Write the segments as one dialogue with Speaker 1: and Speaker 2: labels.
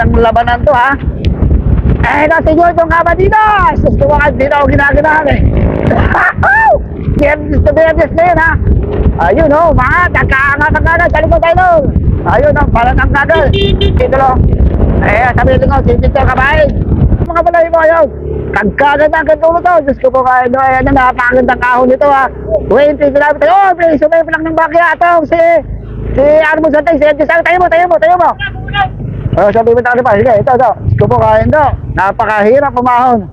Speaker 1: maganda-gandang labanan to ha. Eh, na siguro itong kabadidas. Gusto ko dito ako ginaganahan eh. Biyernes to biyernes na yun ha. Ayun oh, mga nagkaangat ang kagad. Sa likod tayo. Ayun oh, parang ang kagad. Dito lo. Eh, sabi ko, si Victor Kabay. Mga balay mo ayun. Kagkaganda ang kantulo to. Diyos ko po kayo. No, ayan na, napakagandang kahon nito ha. 20 kilometer. Oh, please, sumay pa lang ng bakya. Ito, si, si Armo Santay, si Edges. Tayo mo, tayo mo, tayo mo. Oh, sabi mo tayo pa. Sige, ito, ito. Ko po kayo. No, napakahirap pumahon.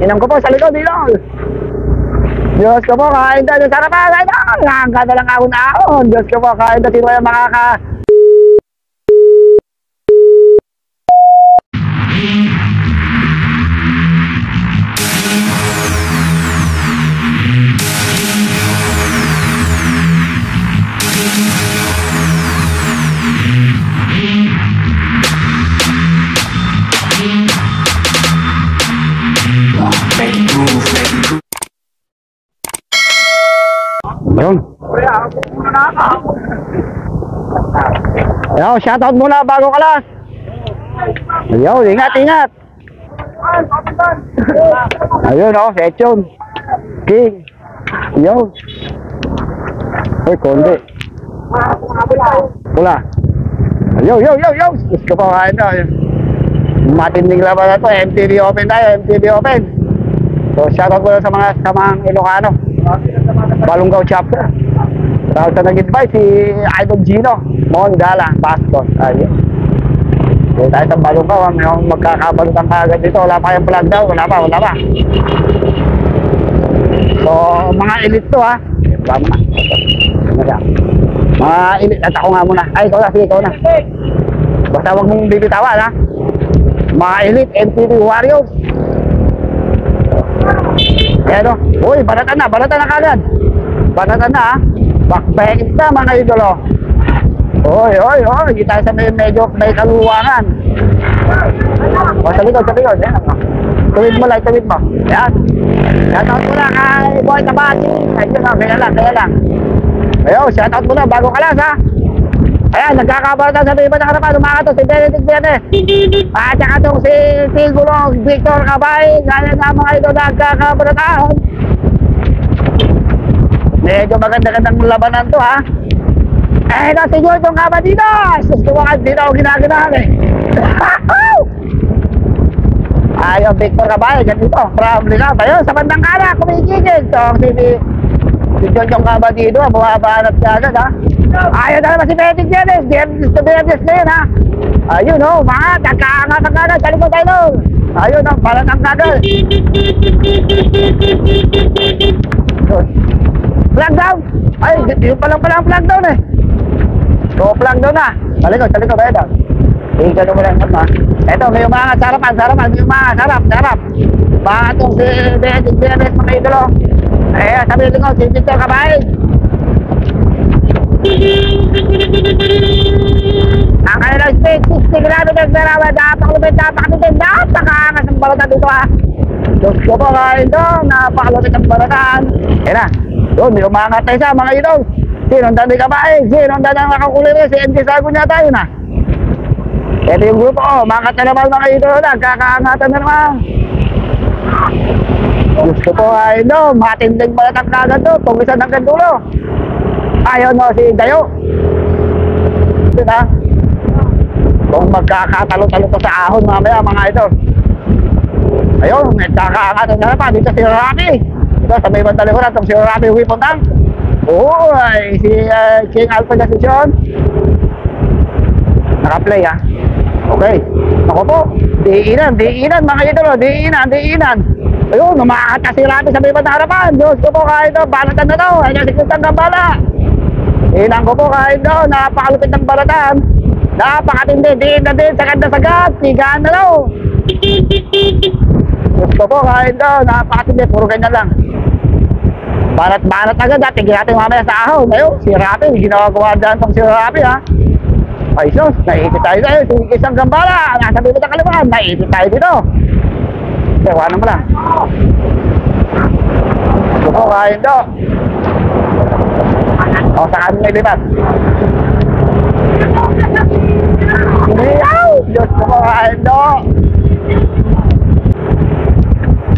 Speaker 1: Inam ko po sa likod, dito. Diyos ko po, kain tayo sa harapan. Ay, ang ganda lang ako na ako. Diyos ko po, kain tayo. Sino kaya makaka... Ayun. Yo, shoutout muna bago kalas. Yo, ingat, ingat. Ayun, oh, si Echon. King. Yo. Uy, konti. Pula. Yo, yo, yo, yo. Gusto ko kain na. Matinding laban na to. MTV Open tayo, MTV Open. So, shoutout muna sa mga samang Ilocano. Balunggaw chapter. Tapos sa nag-invite si Idol Gino, Mondala, Bastos. Ayun. Dito tayo sa Balunggaw, ah. may magkakabalutan ka agad dito. Wala pa yung flag daw, wala pa, wala pa. So, mga elite to ha. Wala mo na. Mga elite, at ako nga muna. Ay, ikaw na, sige, ikaw na. Basta huwag mong bibitawan ha. Mga elite, MTV Warriors. Ayan o. Uy, balatan na, balatan na kagad. Balatan na ha. Backpackings na mga idolo. Uy, uy, uy. Hindi tayo sa may medyo may kaluwangan. O, sa likod, sa likod. Ayan o. Tuwid mo lang, tuwid mo. Ayan. Shoutout mo na kay Boy Tabati. Ayun na, kaya lang, kaya lang. Ayun, shoutout mo na bago ka lang ha. Ayan, nagkakabalatan sa iba ng harapan. Si Benedict Bene. At saka itong si Tigulong, Victor Cabay. Gaya na mga ito nagkakabalatan. Medyo maganda-gandang labanan to ha. Eh, na siguro itong kabadidas. Gusto ko kasi dito ako ginaganahan eh. Ayaw, Victor Cabay, ganito. Probably na. Ayun, sa bandang kala, kumikigil. So, si, si John yung kabadido, bumabanat ka agad ha. Ayaw na naman si Benedict Janes. Biyernes to biyernes na yun ha. Ayun oh, mga nagkaangat ang kagad. Sa likod tayo nun. Ayun oh, parang ang kagad. Yun. Flag down! Ay, yun pa lang pala ang flag down eh. So, flag down na. Sa likod, sa likod, ayun down. Tingnan mo lang ha. Eto, may umangat sa harapan, sa harapan, may umangat, sa harap, sa harap. Baka itong si Benedict Janes, mga idolo. Eh, sabi ko, si Victor Cabay. Ang kanilang speed, 60 kilometers per hour, napakalupit, napakatipid, napakaangas ng balatan dito ha. Diyos ko po kain doon, napakalupit ng balatan. Yan na, doon, may umangat tayo sa mga idol. Sino ang dandi ka ba eh? Sino ang dandi nakakulit eh? Si MJ Sago niya tayo na. Ito yung grupo, oh, umangat na naman mga idol na, kakaangatan na naman. Diyos ko kain doon, matinding balatan kagad doon, tumisan hanggang dulo. Ayaw mo si Dayo. Diba? Kung magkakatalo-talo ko sa ahon mamaya mga idol. Ayun, nagkakaangat na naman dito si Rocky. Dito sa may bandang likuran, itong si Rocky Wipontang. Oo, ay, si uh, King Alpha Decision. Naka-play ha. Okay. Ako po, diinan, diinan mga idol, diinan, diinan. Ayun, umakat kasi Rocky sa may bandang harapan. Diyos ko po kahit ito, balatan na daw. Ayun, si Kusang Gambala. Ilang ko po kahit daw, napakalupit ng balatan. Napakatindi, din na din, sagad na sagad, tigaan na daw. Gusto po kahit daw, napakatindi, puro ganyan lang. Barat-barat agad, ha, tigil natin mamaya sa ahon. Ayun, si Rapi, ginagawa dyan tong si Rapi, ha. Ay, sus, naipit tayo tayo, si isang gambala, nasa bibig ng kalimutan, naipit tayo dito. Ewanan mo lang. Gusto po kahit daw. O, sa kanya may lipat. Meow! Diyos ko mga Indo.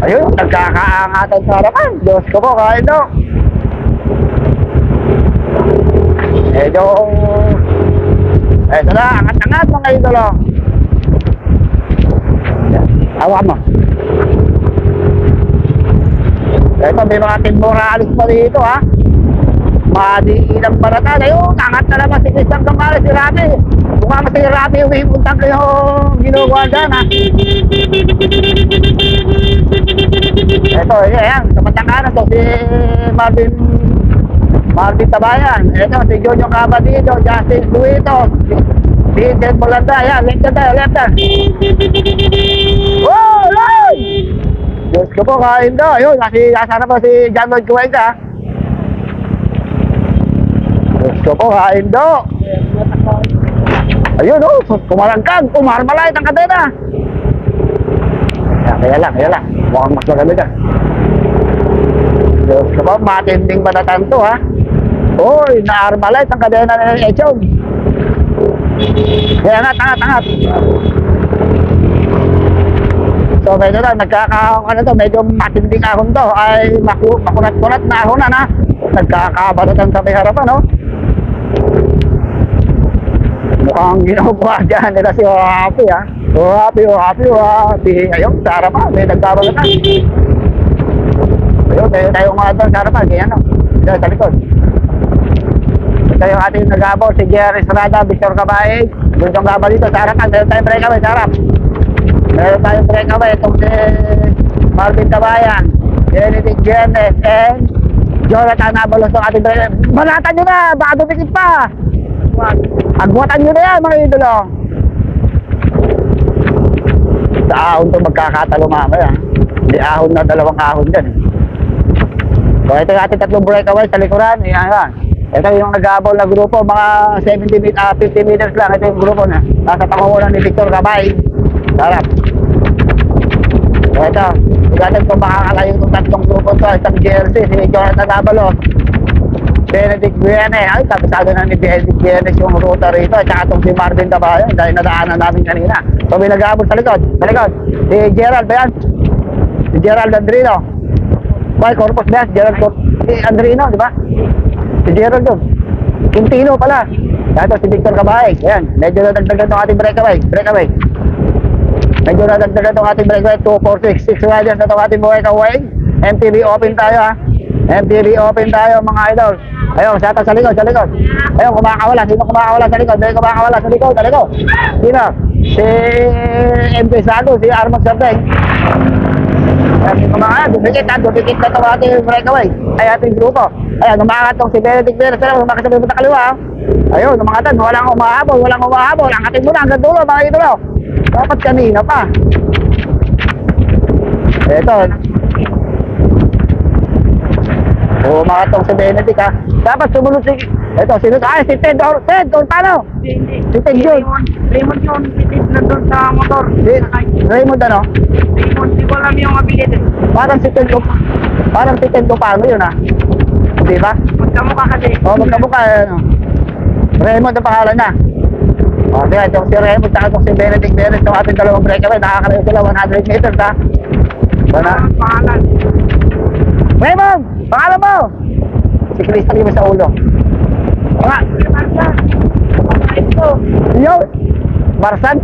Speaker 1: Ayun, nagkakaangatan sa harapan. Diyos ko mga Indo. Medyo... Eto na, angat-angat mga idolo. Yan, Hawa mo. Eto, may mga Team Morales pa dito, ha? Madiilang baratan. Ayun, angat na naman si Christian Gamales, si Rami. Mo si Rami, umihipuntan ko yung ginagawa dyan, ha? Ito, yan, sa kanan to, si Marvin Marvin Tabayan. Ito, si Jojo Cabadito, Justin Luito, si Vincent Molanda, yan, left tayo, left hand. Oh, Lord! Diyos ko po, kain daw. Ayun, kasi nasana po si John Lloyd Cuenca. Diyos po, kain daw. Ayun, oh, kumalangkag, umarmalay ang kadena. Kaya, kaya lang, kaya lang. Mukhang mas maganda dyan. Diyos ko po, matinding batatan to, ha? Uy, na-armalite ang kadena ng Echon. Kaya angat, angat, angat. So medyo na, nagkakaahon ka na to, medyo matinding ahon to, ay maku makunat-kunat na ahon na na. Nagkakabalatan sa may harapan, no? Mukhang ginagawa dyan nila si Happy, ha? Oh, happy, oh, happy. Ayun, sa harapan, may nagbabalatan. Ayun, meron tayong mga doon sa harapan, kaya ano, dyan sa likod. Ito yung ating nag-abo, si Jerry Estrada, Victor Cabay. Guntong gaba dito sa harapan, meron tayong breakaway sa harap. Meron tayong breakaway, itong si Marvin Tabayan, Benedict Viernes, and Jonathan Abalos ng ating breakaway. Balatan nyo na, baka dumikit pa. Agwatan nyo na yan, mga idolo. Sa ahon to magkakatalo mamaya. Hindi ahon na dalawang ahon dyan. eh. So ito yung ating tatlong breakaway sa likuran. Yan, yan. Ito yung nag-aabol na grupo, mga 70 met ah, 50 meters lang. Ito yung grupo na. Nasa pangungunan ni Victor Cabay. Sarap. So ito, igatin ko makakalayo itong tatlong grupo to. Isang jersey, si Jonathan Avalos. Benedict Viene. Ay, kabisado na ni Benedict Viene yung ruta rito. At saka itong si Marvin Tabayo. Dahil nadaanan namin kanina. So may nag-aabol sa likod. Sa likod. Si Gerald ba yan? Si Gerald Andrino. Boy, Corpus ba Gerald Corpus. Si Andrino, di ba? Si Gerald doon. Quintino pala. Ito si Victor Cabay. Ayan. Medyo nadagdagan itong ating breakaway. Breakaway. Medyo nadagdagan itong ating breakaway. 2, 4, 6, 6 riders na itong ating breakaway. MTV open tayo ha. MTV open tayo mga idol. Ayun, atas sa likod, sa likod. Ayun, kumakawala. Sino kumakawala sa likod? May kumakawala sa likod, sa likod. Sino? Si MJ Sago, si Armand Sardeng. Sabi ko mga dumikit ha, dumikit na itong ating breakaway. Ay ating grupo. Ayan, umakat tong si Benedict Vera. Sila, umakat sa kaliwa. ha. Ayun, umakatan. Walang umahabol, walang umahabol. Ang ating muna hanggang dulo, mga idolo. Dapat kanina pa. Ito. Umakat tong si Benedict ha. Dapat sumunod si... Ito, sino? Ay, si Ted. Or, Ted, or paano?
Speaker 2: Hindi.
Speaker 1: Si Ted yun.
Speaker 2: Raymond yun, titip na doon sa motor.
Speaker 1: Si Raymond ano?
Speaker 2: Raymond, di ko alam yung ability.
Speaker 1: Parang si Ted Parang si Ted Lupano yun ha. Di ba?
Speaker 2: Magkamukha kasi.
Speaker 1: O, magkabuka, ano. Raymond ang pangalan niya. O, di ba, itong si Raymond, itong si Benedict Beres, itong ating dalawang breakaway, nakakalayo sila 100 meters, ha? Wala.
Speaker 2: Ang pangalan.
Speaker 1: Raymond! Pangalan mo! Si Crystal yung sa ulo. Mga, yo! Marsan?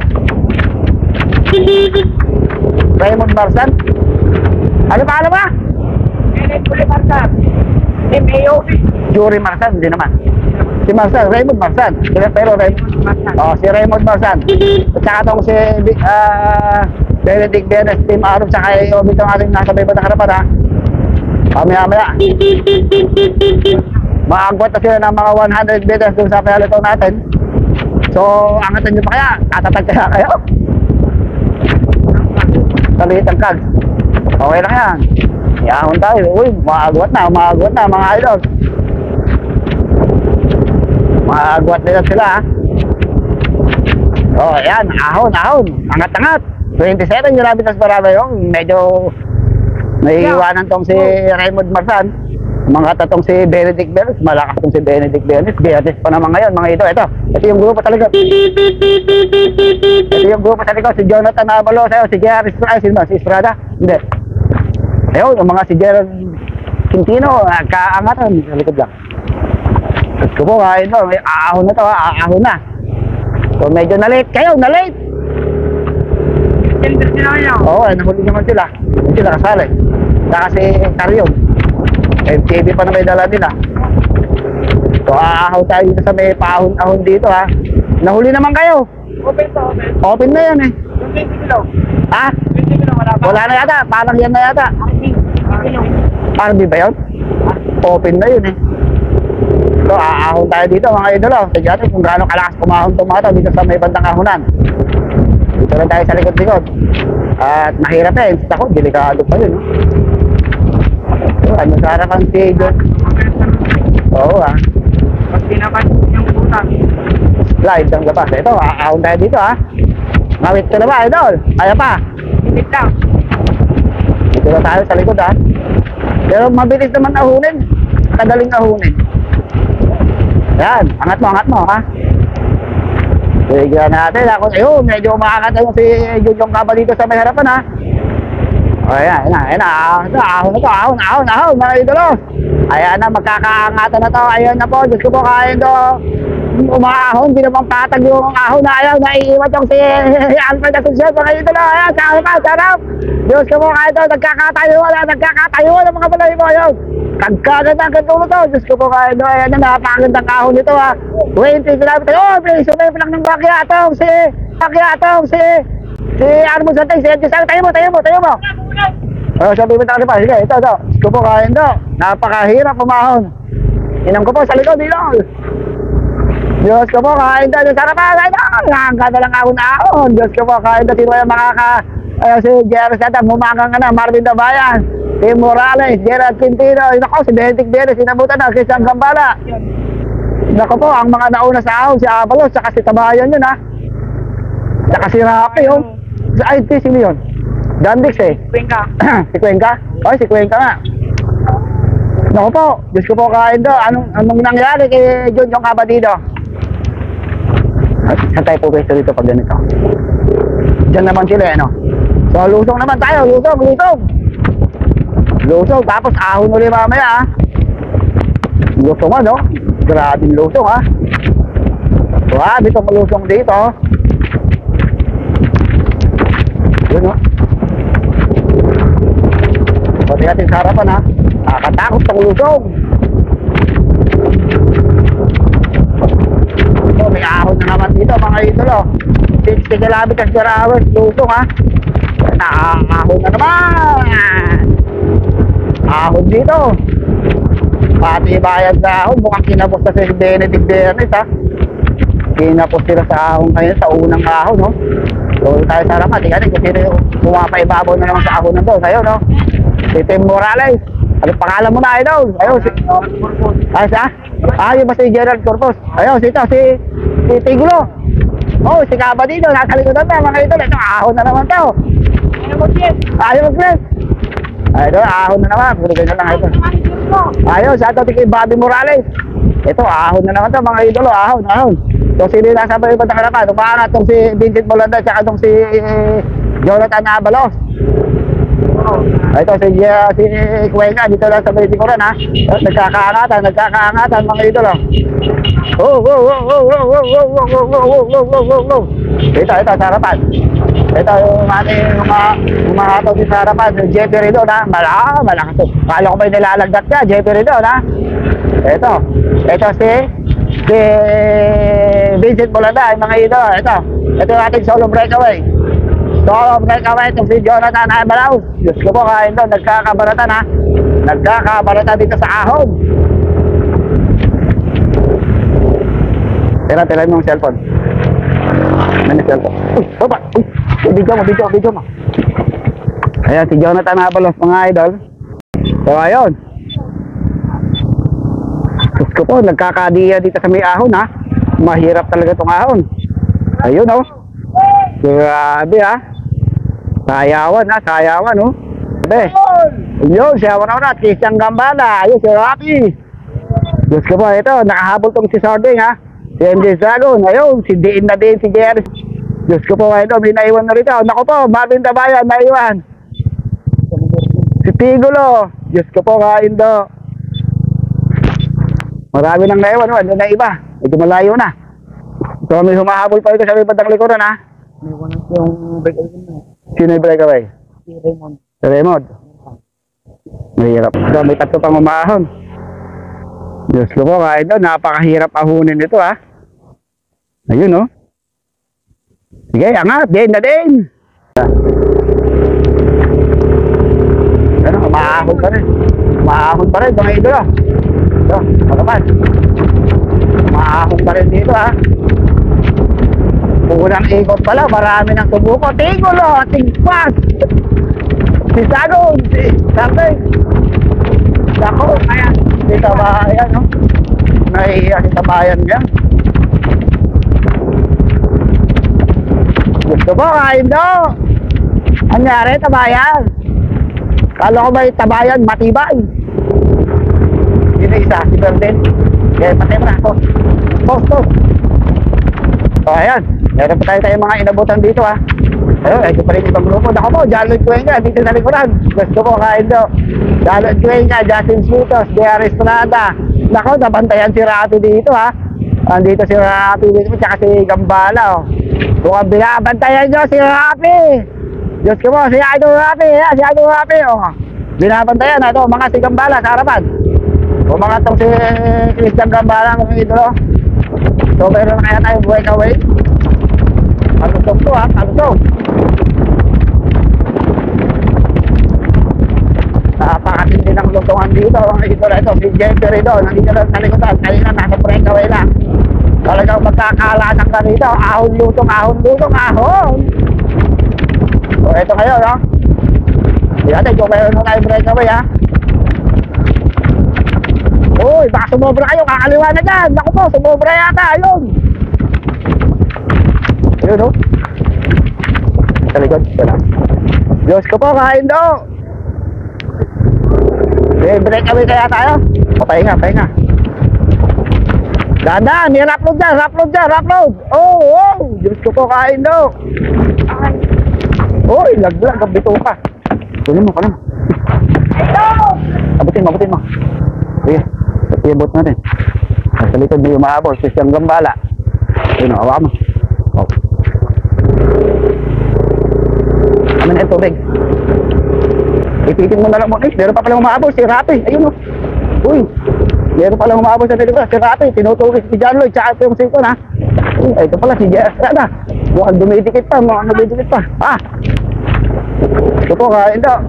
Speaker 1: Raymond Marsan? Ano pangalan mo?
Speaker 2: Kenneth Pulimarsan. M.A.O.B.
Speaker 1: Jury Marsan, hindi naman. Si Marsan, Raymond Marsan. Pero Raymond,
Speaker 2: Marsan.
Speaker 1: Oh, si Raymond Marsan. At saka itong si uh, Benedict Benes, Team Arum, saka yung itong ating nasa may batang harapan ha. Mamaya maya. Maagwat na sila ng mga 100 meters dun sa pinalito natin. So, angatan nyo pa kaya? Tatatag kaya kayo? Salit ang kag. Okay lang yan. Yahon tayo. Uy, maagwat na, maagwat na mga idol. Maagwat nila sila. Oh, ayan, ahon, ahon. Angat-angat. 27, grabe tas marami yung medyo may iwanan tong si Raymond Marsan. Mga tatong si Benedict Bernes, malakas tong si Benedict Bernes. Bernes pa naman ngayon, mga ito. Ito, ito yung grupo likod. Ito yung grupo likod. Si Jonathan Avalos, ayun, si Jerry Estrada, si, si Estrada. Hindi. Ayun, yung mga si Gerald Quintino, ah, kaangatan sa likod lang. Gusto ko nga ito, may aahon na to, ha, aahon na. So medyo na-late kayo, na-late.
Speaker 2: Gender sila kayo.
Speaker 1: Oo, eh, nahuli naman sila. Hindi sila kasali. Saka si Karyong. MTV pa na may dala nila. So aahaw tayo dito sa may paahon-ahon dito ha. Nahuli naman kayo.
Speaker 2: Open to, open.
Speaker 1: Open na yan eh.
Speaker 2: Yung 20 kilo.
Speaker 1: Ha?
Speaker 2: 20 kilo, wala pa.
Speaker 1: Wala na yata. Parang yan na yata. Di ba yun? Open na yun eh. So aahon tayo dito mga. Tignan natin kung gaano kalakas kumahon tumato dito sa may bandang ahunan. Dito na tayo sa likod-likod. At mahirap eh. Ako, delikado pa yun. So, ano sa harapan si John? Oo ah.
Speaker 2: Pag tinapan yung puta.
Speaker 1: Slide ang labas. Ito, aahon tayo dito ah. Ngawit ka na ba, idol? Kaya pa.
Speaker 2: Limit lang.
Speaker 1: Dito na tayo sa likod ah. Pero mabilis naman ahunin. Kadaling ahunin. Yan, angat mo, angat mo ha. Bigyan natin ako. Ayun, medyo yung si Junjong Kaba dito sa may harapan ha. O ayan, ayan, ayan, ahon na, ahon na to, ahon, ahon, ahon, mga idolo. Ayan na, magkakaangatan na to, ayan na po, Diyos ko po kain to. Umahon, naman patag yung ahon na ayaw, naiiwan yung si Alfred Asuncion, mga idolo, ayan, sarap pa, sarap. Diyos ko po kain to, nagkakatayuan na, nagkakatayuan ang mga balay mo, ayan. Kagkaganda ang kantulo to, Diyos ko kain to, ayan na, napakagandang ahon nito ha. 20 kilometer, oh, please, sumay pa lang ng bakyatong si, bakyatong si, si Armo Santay, si Edges, tayo mo, tayo mo, tayo mo. Oh, sabi mo tayo pa. Sige, ito, ito. Gusto po kain to. Napakahirap pumahon. Inang ko po sa likod, ilong. Diyos ko po, kain to. Diyos harapan, kain to. Nakaganda lang ako na ako. Diyos ko po, kain to. Sino yung makaka... Ayun, si Jerry Sata, mumakang ka na. Marvin Dabayan. Si Morales, Gerard Quintino. Ako, si Benedict Beres, sinabutan na. Christian Gambala. Nako po, ang mga nauna sa ahon, si Avalos, saka si Tabayan yun, ha. Saka si Rapi, yun. Ay, sino yun? Dandix, eh
Speaker 2: Kuwing
Speaker 1: si Cuenca? Oy, si Cuenca nga. Naku po, Diyos ko po kain do. Anong, anong nangyari kay John yung kabadido? Saan tayo po pwesto dito pag ganito? Diyan naman sila, ano? So, lusong naman tayo. Lusong, lusong. Lusong, tapos ahon ulit mamaya, ah. Lusong, ano? Grabing lusong, ah. Grabe itong lusong dito. oh. Yun, oh. Pati natin sa harapan ha. Nakakatakot tong lusog. Naman dito mga idolo. 60 kilometers per hour lusog ha. Nakahon na naman. Ahon dito. Pati bayad sa ahon. Mukhang kinapos na si Benedict Bernes ha. Kinapos sila sa ahon ngayon sa unang ahon no. So tayo sa kung sino yung pumapaibabaw na naman sa ahon ng boss. Ayun no. Si Tim Morales. Ano pangalan mo na, idol? Ayun, si... Ah, siya? Ah, yung ba si Gerald Corpus? Ayun, si ito, si... Si Tigulo. Oh, si Kaba dito. Nasa likod na mga idol. Ito, ahon na naman to.
Speaker 2: Mo, Jen?
Speaker 1: Ayaw mag-press. Ayun, ahon na naman. Puro ganyan lang ito. Ayun, sa ito, kay Bobby Morales. Ito, ahon na naman to mga idolo. Ahon, ahon. So, sino yung nasa ba yung bandang harapan? Umaangat tong si Vincent Molanda at tong si Jonathan Abalos. Ah, Ito si uh, si Cuenca dito lang sa Baliticoran ha. Nagkakaangatan, nagkakaangatan mga idolo. Oh, oh, oh, oh, oh, oh, oh, oh, oh, oh, oh, oh, oh, oh, oh. Ito, ito, sa. Ito yung ating mga mga ato din sa harapan, Jeffrey Redon ha. Malaka, malakas to. Kala ko ba yung nilalagdat ka, Jeffrey Redon ha. Ito, ito si si Vincent Molanda, yung mga idolo. Ito, ito yung ating solo breakaway. So, breakaway itong si Jonathan Abalaw. Diyos ko po, kain doon. Nagkakabaratan ha. Nagkakabaratan dito sa ahon. Tira, tira mo yung cellphone. Ano yung cellphone? Uy, baba! Uy, video mo, video, video mo. Ayan, si Jonathan Abalos, mga idol. So, ayun. Diyos ko po, nagkakadiya dito sa may ahon ha. Mahirap talaga itong ahon. Ayun oh. Grabe ha. Sayawan ha, sayawan oh. Grabe. Yun, siya wala na, Christian Gambala. Ayun, si Rocky. Diyos ko po, ito, nakahabol tong si Sarding, ha? Si MJ Dragon, ayun, si Dean na din, si JR. Diyos ko po, ito, may naiwan na rito. Naku po, Marvin Tabayan, naiwan. Si Tigulo, Diyos ko po, kaindo. Marami nang naiwan, wala na iba. Medyo malayo na. So, may humahabol pa ito sa may bandang likuran, ha?
Speaker 2: May walang yung break-away na.
Speaker 1: Sino yung breakaway?
Speaker 2: Si Raymond.
Speaker 1: Si Raymond. Mahirap. So, may tatlo pang umahon. Diyos ko po, kahit doon, napakahirap ahunin ito, ha? Ayun, no? Sige, angat, din na din. Ano, umahon pa rin. Umahon pa rin, mga idolo. Ito, magaman. Umahon pa rin dito, ha? Unang ikot pala, marami nang sumuko. Tigulo, tingpas. Si Sagon, si Sabi. Dako, ayan. Si Tabayan, no? Nahihiya si Tabayan niya. Gusto mo, kain daw. Anyari, Tabayan? Kala ko yung Tabayan, matibay? Yun na isa, si Berden. Kaya patay mo na, post. Post, post. So, ayan. Meron pa tayo tayong mga inabutan dito, ha. Ayun, ito pa rin ibang grupo. Ako po, Jalod Cuenca, dito sa likuran. Gusto ko kain do. Jalod Cuenca, Justin Sutos, Dea Estrada. Nako, nabantayan si Rato dito, ha. Andito si Rapi dito, tsaka si Gambala, oh. Kung ang binabantayan nyo, si Rapi. Diyos ko po, si Idol Rapi, ha, si Idol Rapi, oh. Binabantayan, ito, mga si Gambala sa harapan. O mga tong si Christian Gambala, mga idolo. So, meron na kaya tayong breakaway. Kalusog to ha, kalusog. Napakatindi ng lutungan dito. Ito na ito, si Jeffrey doon. Nandito lang sa likotan. Kanina nasa breakaway lang. Talagang magkakalasan ka dito. Ahon lutong, ahon lutong, ahon. So ito ngayon, no? Yan, ito meron na tayo breakaway ha. Uy, baka sumobra kayo, kakaliwa na dyan. Naku po, sumobra yata, ayun. Ayun, no? Sa likod, wala. Diyos ko po, kain daw. Okay, break away kaya tayo. O, pahinga. Dahan-dahan, may upload dyan, upload dyan, upload. Oh, oh, Diyos ko po, kain daw. Uy, laglag, ang bito ka. Kunin mo, kunin mo. Abutin mo, abutin mo. Sige, i-abot natin. Sa likod may umahabol, Christian Gambala. Ayun, o, hawa mo. Oh. Ano na yung tubig? Ipitin mo na lang mo. Eh, meron pa pala umahabol, si Rapi. Ayun o. Uy, meron pala umahabol sa telegram. Si Rapi, tinutugis si John Lloyd, tsaka ito yung siko na. Uy, ito pala si Jess. Ano? Mukhang dumidikit pa, mukhang dumidikit pa. Ah! Ito po, kain daw.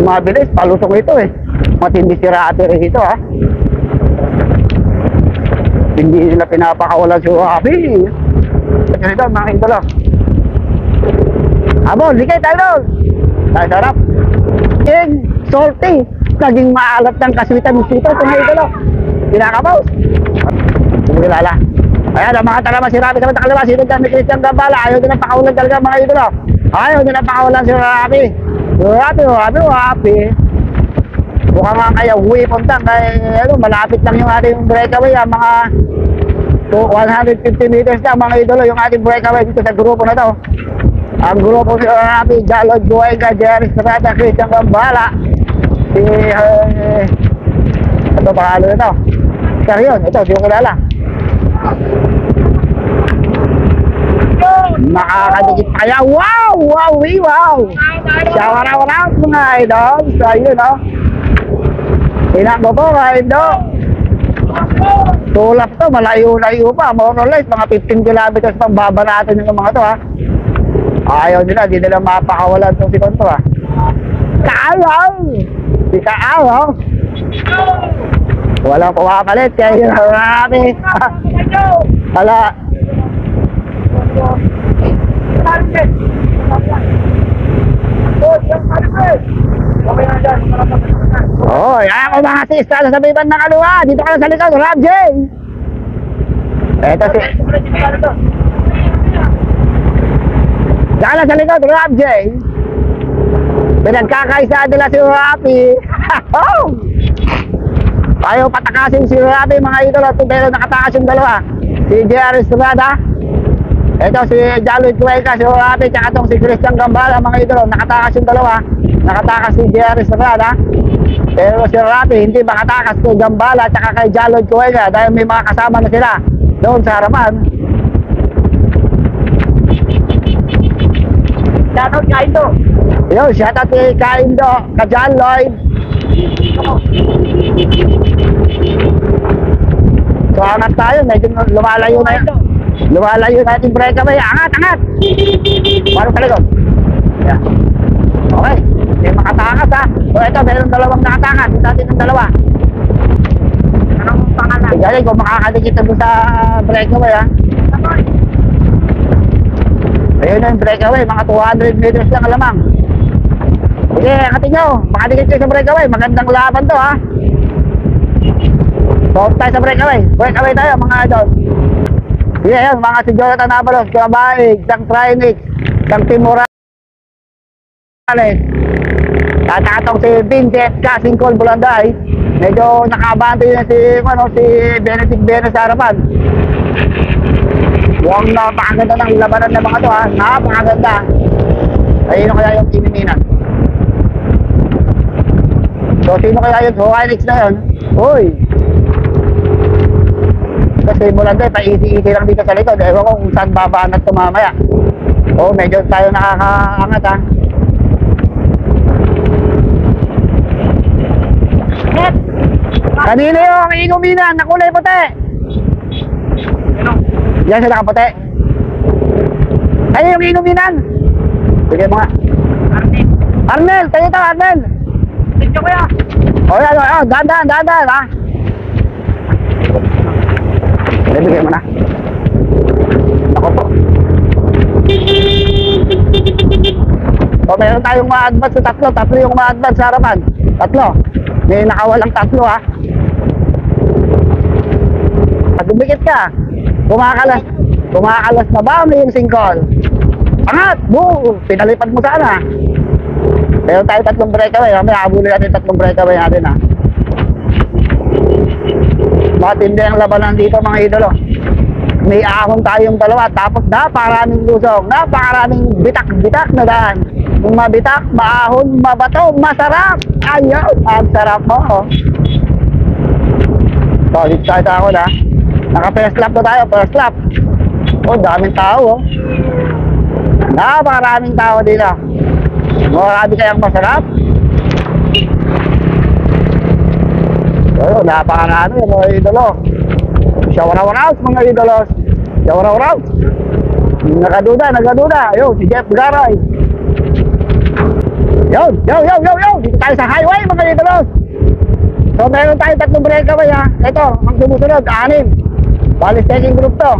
Speaker 1: Mabilis, palusong ito eh. Matindi si Rapi rin ito ha. Hindi nila pinapakawalan si Rapi. Ganito, mga idolo. Habol, likay tayo Tayo sarap. King, salty. Naging maalat ng kaswitan ng sito. Ito mga idolo. Pinakabaw. Hindi kilala. Ayan, ang mga talaman si Rapi sa mga kalawa. Sino dyan ni Christian Gambala. Ayaw din ang pakawalan talaga mga idolo. Ayaw din ang pakawalan si Rapi. Rapi, Rapi, Rapi. Mukha nga kaya uwi punta kay ano, malapit lang yung ating breakaway ah, mga to 150 meters na mga idolo yung ating breakaway dito sa grupo na to. Ang grupo si Rapi, Jalod Guayga, Jerry Strada, Christian Gambala, si uh, ito pangalan na to. Carrion, ito, di ko kilala. Nakakadikit kaya. Wow! Wow! Wow! Shower out out mga idol. So, yun, no? Tinako po, mga idol. Tulap to, malayo-layo pa. More or less, mga 15 kilometers pang baba natin yung mga to, ha? Ayaw nila, di nila mapakawalan itong si Konto, ha? Kaayaw! Si Kaayaw! Walang pumapalit, kaya marami. Hala, Oh, yan ako mga sista sa may bandang kaluwa. Dito ka na sa likod, Rob J. Eto si... Na sa likod, Rob J. Pinagkakaisa nila si Rapi. oh! Ayaw patakasin si Rapi mga idol at pero nakatakas yung dalawa. Si JR Estrada. Ito si Jaloy Cueca, si Rapi, tsaka itong si Christian Gambala mga idol. Nakatakas yung dalawa. Nakatakas si JR Estrada. Pero si Rapi hindi makatakas kay Gambala tsaka kay Jaloy Cueca dahil may mga kasama na sila doon sa harapan.
Speaker 2: Shoutout ka ito.
Speaker 1: Yo, shout out kay Kaindo, Kajan Lloyd. So angat tayo, medyo lumalayo na yun. Lumalayo na yung breakaway. Angat, angat! Parang talaga. Yeah. Okay, hindi makatakas ha. So ito, meron dalawang nakatakas. Ito natin ng dalawa.
Speaker 2: Anong pangalan?
Speaker 1: Galing kung makakadikit na doon sa breakaway ha.
Speaker 2: Saboy.
Speaker 1: Ayun na yung breakaway, mga 200 meters lang alamang. Sige, angatin nyo. Makadikit kayo sa breakaway. Magandang laban to, ha? Stop tayo sa breakaway. Breakaway tayo, mga idol. Sige, yun, mga si Jonathan Avalos, Kabaig, Sang Trinix, Sang Tim Morales. Tatakatong si Vincent Casingcol Bulanday. Medyo nakabante na si, ano, si Benedict Benes sa. Mukhang napakaganda ng labanan ng mga to ha. Napakaganda. Ayun kaya yung tinininan. So sino kaya yun? Alex na yun. Uy! Kasi mula doon, pa-easy-easy lang dito sa likod. Ewan ko kung saan babanat ito mamaya. Oo, medyo tayo nakakaangat ha.
Speaker 2: Net.
Speaker 1: Kanino yung inuminan na kulay puti?
Speaker 2: Ano?
Speaker 1: Yan sila kaputi. Kayo yung inuminan. Sige mga.
Speaker 2: Arnit.
Speaker 1: Arnel, tayo to, Arnel.
Speaker 2: Medyo kuya.
Speaker 1: O yan, o yan, dahan-dahan, dahan-dahan, ha? Ibigay mo na. Ako po. So, meron tayong ma-advance sa tatlo. Tatlo yung ma-advance sa harapan. Tatlo. May nakawalang tatlo, ha? Pag dumikit ka, kumakalas. Kumakalas na ba may yung singkol? Angat! Boo! Pinalipad mo sana. Meron tayo tatlong breakaway. Mamaya abulin natin tatlong breakaway natin ha. Matindi ang labanan dito mga idolo. May ahon tayong dalawa tapos napakaraming lusong, napakaraming bitak-bitak na daan. Kung mabitak, maahon, mabato, masarap. Ayaw, ang sarap mo. Oh. Solid side ako na. Naka-first lap na tayo, first lap. Oh, daming tao oh. Napakaraming tao dito. Marami kayang masarap. So, napakarami mga idolo. Out mga idolos. Out. Nakaduda, nakaduda. Yo, si Jeff Garay. Yo, yo, yo, yo, yo. Dito tayo sa highway mga idolos. So, meron tayo tatlong breakaway ha. Ito, ang sumusunod, anim. Taking group to.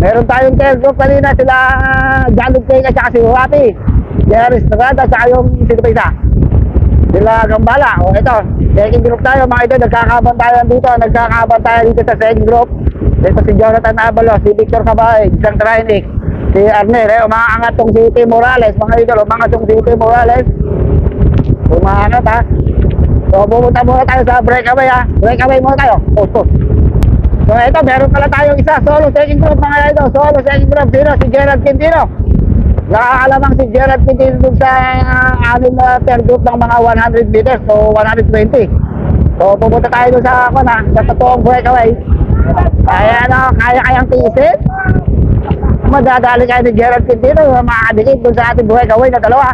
Speaker 1: Meron tayong tail group kanina sila Jalog King at saka si Rapi. Jerry Estrada at saka yung sino pa isa. Sila Gambala. O ito, second group tayo mga ito. Nagkakaban tayo dito. Nagkakaban tayo dito sa second group. Dito si Jonathan Abalos, si Victor Cabay, isang Trinik, si Arnel. Eh, umaangat tong si Tim Morales. Mga idol, umaangat tong si Tim Morales. Umaangat ha. So, pumunta muna tayo sa breakaway ha. Breakaway muna tayo. Post, post. So ito, meron pala tayong isa, solo second group mga idol, solo second group, sino? Si Gerald Quintino. Nakakalamang si Gerald Quintino dun sa uh, anim na third group ng mga 100 meters, so 120. So pupunta tayo dun sa, ako na, sa totoong breakaway. Kaya ano, kaya kayang tiisin? Madadali kayo ni Gerald Quintino, makakadikit dun sa ating breakaway na dalawa.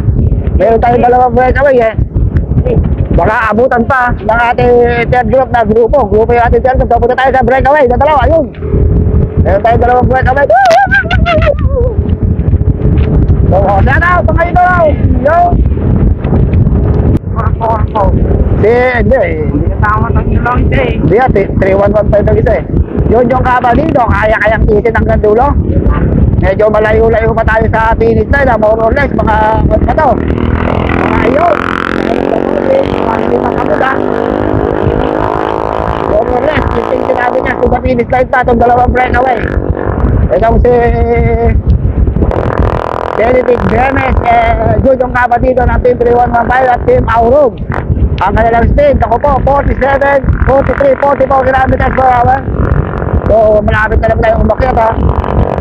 Speaker 1: Meron tayong dalawang breakaway eh. Baka abutan pa ng ating third group na grupo. Grupo yung ating third group. So, punta tayo sa breakaway na dalawa. Yun. Meron tayo dalawang breakaway. So, oh, shout out mga idol. Yo. Si, hindi eh.
Speaker 2: Hindi na tama ng ilong ito eh.
Speaker 1: Hindi ah, 3115 ang isa eh. Yun yung kabalido. Kaya-kayang tisin hanggang dulo. Medyo malayo-layo pa tayo sa finish line. ah, More or less. Mga, ano? Mga ayun. Mga ah. Or less. Yung sinabi niya, sa finish line pa itong dalawang breakaway. Itong si Benedict Bremes, eh, Jujong Kabatido ng Team 3115 at Team Aurum. Ang kanilang speed, ako po, 47, 43, 44 kilometers per hour. So, malapit na lang tayo umakyat ha.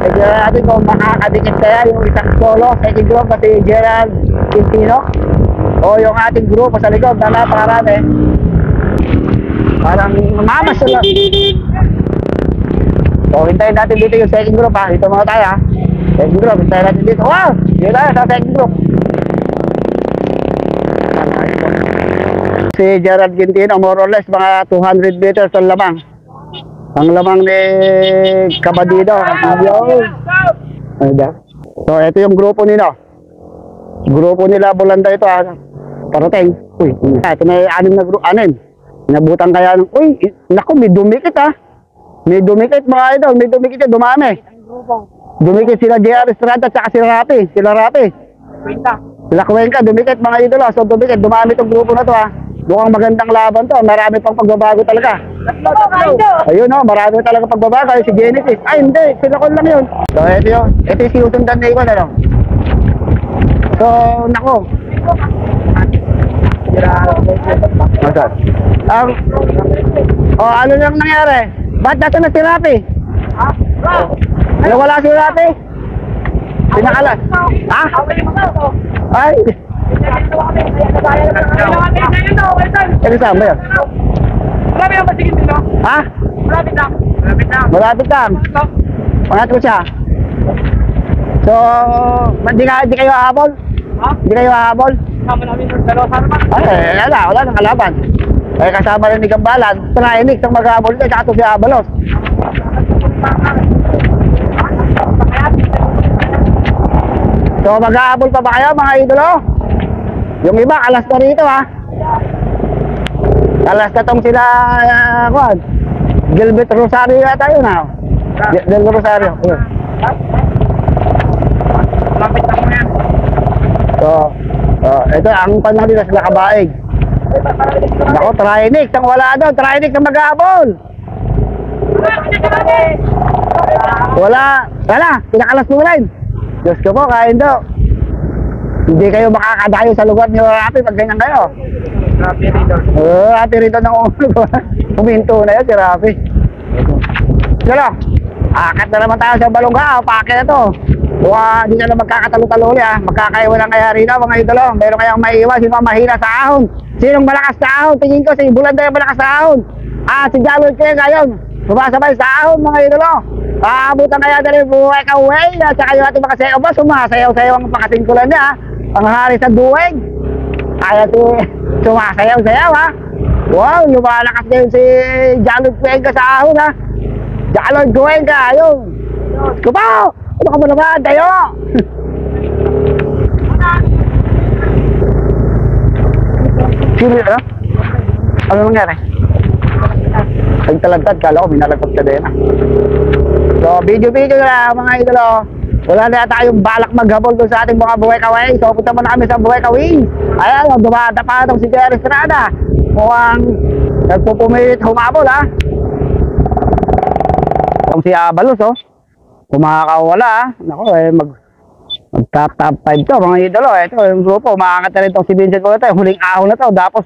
Speaker 1: Eh, tignan natin kung makakadikit kaya yung isang solo, second group na si Gerald Quintino. O yung ating grupo sa likod na napakarami. Parang mamas sila. So, hintayin natin dito yung second group ha. Dito mga tayo ha. Second group, hintayin natin dito. Wow! Dito tayo sa second group. Si Gerald Quintino, more or less, mga 200 meters ang lamang. Ang lamang ni Kabadido. Ano? So, ito yung grupo nila. Grupo nila, Bulanda ito ha. Parating. Uy, ito na yung anim na grupo. Anim. Nabutan kaya ng, uy, naku, may dumikit ha. May dumikit mga idol, may dumikit yan, dumami. Dumikit sila JR Estrada at sila Rapi, sila Rapi.
Speaker 2: Kwenta.
Speaker 1: Sila Cuenca, dumikit mga idol ha. So dumikit, dumami itong grupo na to ha. Mukhang magandang laban to, marami pang pagbabago talaga. Ayun o, marami talaga pagbabago. Ayun si Genesis. Ay hindi, sila ko lang yun. So ito yun, ito yung sinusundan na iwan ano. So, nako. Masad. Ang, oh, ano lang nangyari? Ba't nato na si Rapi?
Speaker 2: Ha? Bro!
Speaker 1: Nawala si Rapi? Pinakalas. Ha? Ay, ano saan ba yan?
Speaker 2: Marami ang masigit dito.
Speaker 1: Ha?
Speaker 2: Malapit lang. Malapit lang.
Speaker 1: Malapit lang. Pangat ko siya. So, hindi ka, hindi kayo hahabol?
Speaker 2: Ha?
Speaker 1: Hindi kayo hahabol?
Speaker 2: Kasama namin ng dalawa sa harapan.
Speaker 1: Ay, wala, wala nang kalaban. Eh, kasama rin ni Gambalan, Trainik, ang mag-hahabol niya, tsaka to si Abalos. So, mag-hahabol pa ba kayo, mga idolo? Yung iba, alas na rito, ha? Alas na tong sila, uh, kuwan, Gilbert Rosario yata yun, ha? Gil- Gilbert Rosario, yun.
Speaker 2: Malapit lang mo yan.
Speaker 1: So, uh, ito, ang panahon nila sila kabaig. Ako, Trinex, ang wala doon, Trinex ang mag-aabol. Wala, wala, pinakalas mo rin. Diyos ko po, kain daw. Hindi kayo makakadayo sa lugar niyo, Rapi, pag ganyan kayo.
Speaker 2: Grabe rito.
Speaker 1: Oo, Rapi rito ng ulo. Huminto na yun si Rapi. Pero, akat na naman tayo sa balongga, pakit na to. Buka, di na lang magkakatalo-talo ulit ah. Magkakaiwa lang kaya rito mga idolo. Meron kayang maiiwan, sino ang sa ahon. Sinong malakas sa ahon? Tingin ko si Bulanda yung malakas sa ahon. Ah, si Jalo Che ngayon. Sumasabay sa ahon mga idolo. Aabutan kaya dali buhay ka uwi. At saka yung ating mga sayo ba, sumasayaw-sayaw ang pakasingkulan niya. ah. Ang hari sa duweg. Kaya si sumasayaw-sayaw ha. Wow, lumalakas din si Jalod Cuenca sa ahon ha. Jalod Cuenca, ayun. Kupaw! Ano ka ba naman? Tayo! Sino yun, ano? Nangyari? Ay talagtad, kala ko minalagtad ka din. So, video-video na mga idolo. Wala na tayong balak maghabol doon sa ating mga buhay kaway. So, punta muna kami sa buhay kaway. Ayan, dumata pa itong si Jerry Estrada. Mukhang nagpupumilit humabol, ha? Itong si Abalos, oh. Kumakawala, ha? Naku, eh, mag... Mag top top 5 to, mga idolo. Ito, yung grupo, makakata rin itong si Vincent Coleta. Huling ahon na to. Tapos,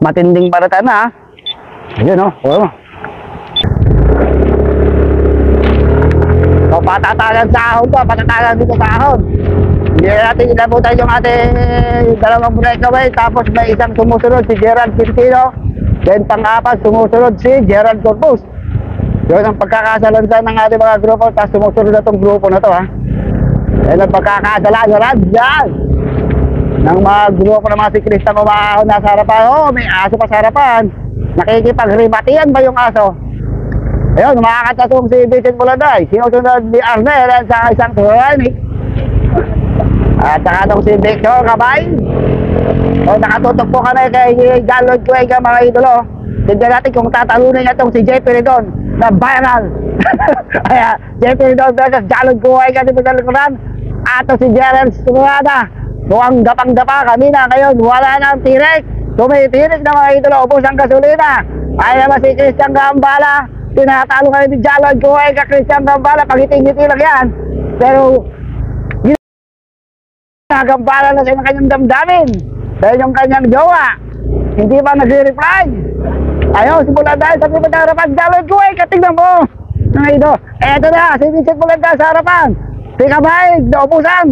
Speaker 1: matinding barata na? Ayun, oh. Oh. So, patatagan sa ahon to, patatagan dito sa ahon. Hindi na natin inabutan yung ating dalawang breakaway, tapos may isang sumusunod si Gerald Quintino, then pang-apat sumusunod si Gerald Corpus. Yun ang pagkakasalansan ng ating mga grupo, tapos sumusunod na itong grupo na to ha. Yan ang pagkakasalansan yan. Ng mga grupo ng mga siklistang umahon na sa harapan. Oh, may aso pa sa harapan. Nakikipagrimatian ba yung aso? Ayun, makakatatong si Vincent Buladay. Sinusunod ni Arnel sa isang Turanic. At saka itong si Victor Cabay. O, nakatutok po kami kay John Lloyd Cuenca, mga idolo. Tignan natin kung tatalunin niya itong si JP Redon na viral. Kaya, JP Redon versus Lloyd Cuenca dito sa likuran. At ito si Gerald Strada. Mukhang gapang-gapa kami na ngayon. Wala na ang tirek. Tumitirik na mga idolo. Ubus ang gasolina. Ay naman si Christian Gambala. Tinatalo kayo ni John Lloyd Cuenca, Christian Gambala. Pagiting-ngiti lang yan. Pero ginagampalan na sa ng kanyang damdamin. Dahil yung kanyang jowa, hindi pa nagre-reply. Ayaw, simula dahil sa pipat ng harapan, dalawin ko eh, katignan mo. Mga ito, eto na, si Vincent Bulanda sa harapan. Tika naubusan.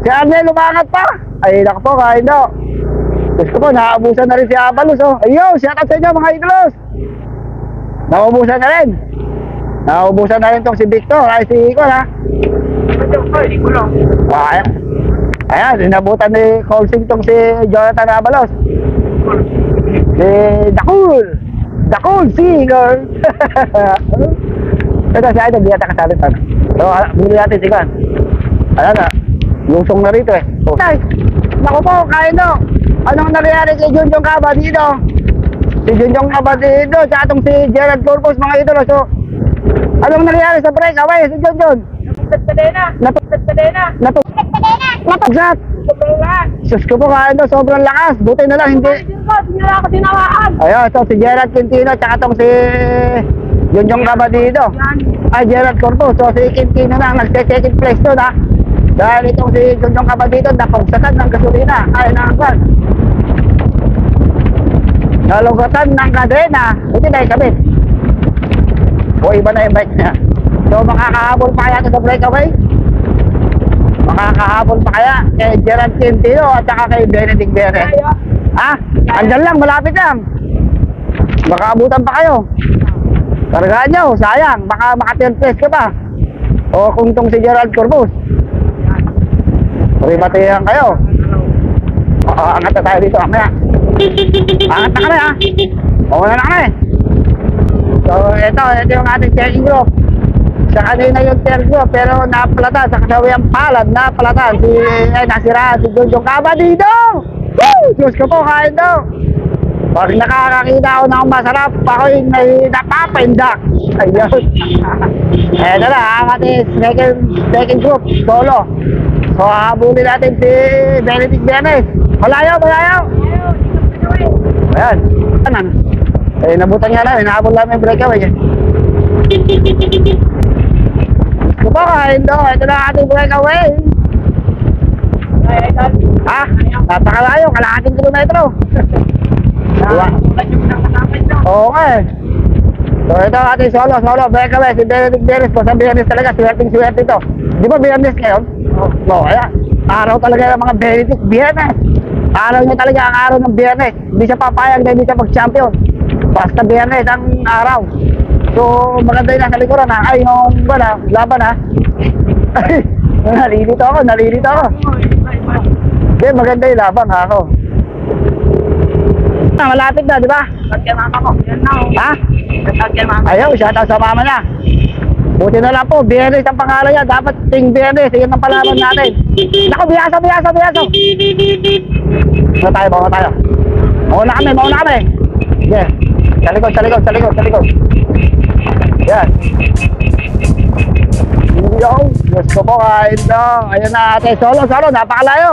Speaker 1: Si Arnel lumangat pa. Ay, naku po, kain daw. Gusto ko, nakaubusan na rin si Abalos. Oh. Ayun, shout out sa inyo mga idolos. Naubusan na rin. Naubusan na rin tong si Victor, ay si Icon ha. Ayan. Ayan, inabutan ni Colsing tong si Jonathan Abalos. Si Dakul. Dakul Singer. Ito si Idol, di yata kasalit ano. So, ah, bili natin si Kwan. Ayan na, lusong na rito eh. Oh. Ay, naku po, kain do. Anong nangyari kay Junjong Kaba dito? Si Junjong Kaba dito, sa atong si Gerald Corpus, mga idolo. So, anong nangyari sa break? Away, si Junjong.
Speaker 2: Napagkat ka din na.
Speaker 1: Nap Sus ko po kain do, sobrang lakas. Buti na lang, hindi.
Speaker 2: Na ako.
Speaker 1: Ayun, so si Gerald Quintino, tsaka tong si Junjong Cabadido. Ay, Gerald Corpus. So si Quintino na ang nagse-second place doon ha. Dahil itong si Junjong Cabadido, napagsakan ng gasolina. Ay, nakakal. Nalugatan ng kadena. Hindi na ikabit. O iba na yung bike niya. So makakahabol pa ito sa breakaway? Makakahabol pa kaya kay Gerald Quintino at saka kay Benedict?
Speaker 2: Kaya.
Speaker 1: Ah, andyan lang, malapit lang. Baka abutan pa kayo. Kargaan nyo, sayang. Baka maka-10 place ka pa. O kung tong si Gerald Corbus. Pabibatihan kayo. Oo, angat na tayo dito. Mamaya. Angat na kami ha. Oo na na kami. So, ito, ito yung ating checking group. Sa kanina yung group, pero napalatan sa kasawiyang palad, napalatan si, ay, nasira si Jojo Cabadido! Woo! Diyos ko po, kain daw. Pag nakakakita ako ng masarap, ako'y may napapaindak. Ayun. Eto na, ang second, second group, solo. So, habulin natin si Benedict Benes. Malayo, malayo. Ayan. Anan. Eh, nabutan nga namin, nahabol namin breakaway. Kain daw. Ito na ating breakaway.
Speaker 2: Ay, ay,
Speaker 1: Ha? Napakalayo, kalahating kilometro. Diba? Oo nga eh. So ito ating solo, solo, breakaway, si Benedict Beres po sa Biyernes talaga, swerting swerte ito. Di ba Biyernes ngayon? Oo. No, kaya, araw talaga ng mga Benedict Biyernes. Araw niya talaga ang araw ng Biyernes. Hindi siya papayag na hindi siya mag-champion. Basta Biyernes ang araw. So, maganda yung nasa likuran ha. Ay, yung wala, laban ha. Ay, nalilito ako, nalilito ako. Hindi, maganda yung laban ha ako. Ah, malapit na, di ba?
Speaker 2: Tagyan mama ko. Yan na.
Speaker 1: Ha?
Speaker 2: Tagyan mama.
Speaker 1: Ayaw, shout out sa mama niya. Buti na lang po, Biyernes ang pangalan niya. Dapat ting Biyernes, yun ang palaban natin. Naku, biyasa, biyasa, biyasa. Mauna tayo, mauna tayo. Mauna kami, mauna kami. Likod, sa likod, sa likod. Yan. Yo, gusto ko kain daw. Ayun na ate, solo, solo, napakalayo.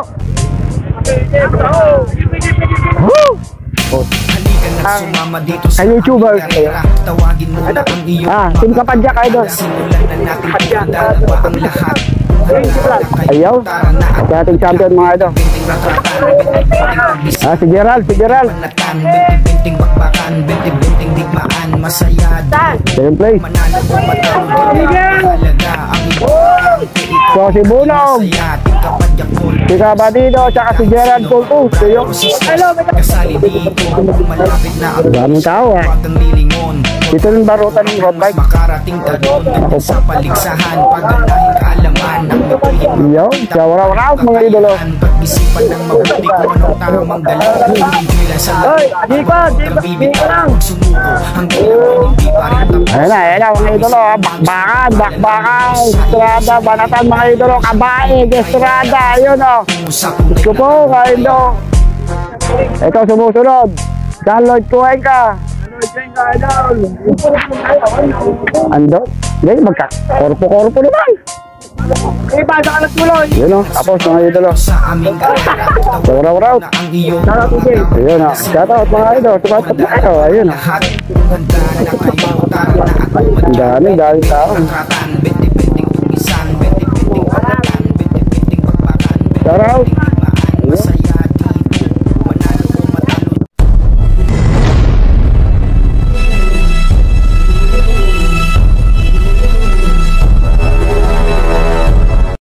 Speaker 1: Woo!
Speaker 3: Ang
Speaker 1: Kay YouTuber kayo.
Speaker 3: iyong
Speaker 1: Ah, Team
Speaker 3: kung dalawa ang lahat
Speaker 1: Ayaw. Sa ating champion mga
Speaker 3: binting
Speaker 1: Ah, si Gerald, si Gerald.
Speaker 3: Binting bakbakan Binting Masaya
Speaker 1: Second place.
Speaker 3: Manalo o mahalaga Ang
Speaker 1: So, si
Speaker 3: call
Speaker 1: Si Kabadido, tsaka si Pulpo. So, yung
Speaker 3: Kasali dito Malapit na ang
Speaker 1: daming tao ah. Dito yung barutan ng road bike.
Speaker 3: Makarating ka doon sa paligsahan Paganahin kaalaman Ang matuhin
Speaker 1: Yo, shower out mga idolo.
Speaker 3: Pag-isipan ng mabuti kung anong tamang galaw Hindi sa
Speaker 1: Hoy, di pa, di pa, di pa lang.
Speaker 3: Rin tapos
Speaker 1: Ayun na, ayun na mga idolo. Bakbakan, bakbakan, estrada, banatan mga idolo. Kabae, estrada, ayun o.
Speaker 3: Sa
Speaker 1: Gusto po, kain daw. Ito sumusunod. San Lloyd Cuenca. Ando? Hindi, magka. Korpo-korpo naman.
Speaker 2: Eh, basa ka ng tuloy.
Speaker 1: Yun o, tapos mga idolo.
Speaker 3: na ang iyong
Speaker 1: Ayun o, shout out mga idol. Tumatap na kayo, ayun o. Ang dami, dami tao. So,
Speaker 3: Shout out.